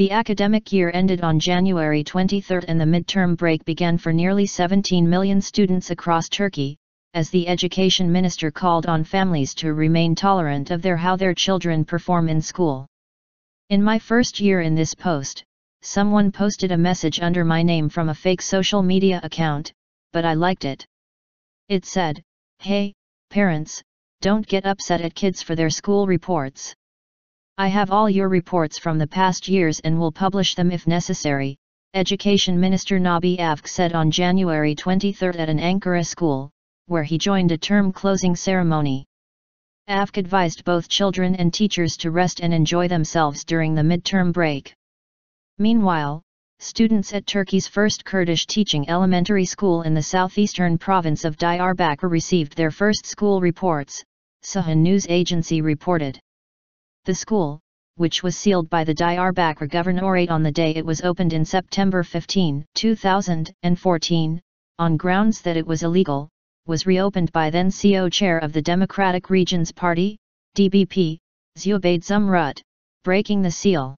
The academic year ended on January 23 and the midterm break began for nearly 17 million students across Turkey, as the education minister called on families to remain tolerant of their how their children perform in school. In my first year in this post, someone posted a message under my name from a fake social media account, but I liked it. It said, Hey, parents, don't get upset at kids for their school reports. I have all your reports from the past years and will publish them if necessary, Education Minister Nabi Avcı said on January 23 at an Ankara school, where he joined a term closing ceremony. Avcı advised both children and teachers to rest and enjoy themselves during the midterm break. Meanwhile, students at Turkey's first Kurdish teaching elementary school in the southeastern province of Diyarbakir received their first school reports, Cihan news agency reported. The school, which was sealed by the Diyarbakir Governorate on the day it was opened in September 15, 2014, on grounds that it was illegal, was reopened by then CO chair of the Democratic Regions Party, DBP, Zübeyde Zümrüt, breaking the seal.